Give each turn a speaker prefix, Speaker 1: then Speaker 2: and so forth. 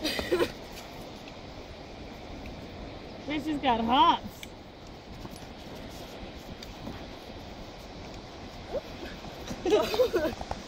Speaker 1: This has got hops.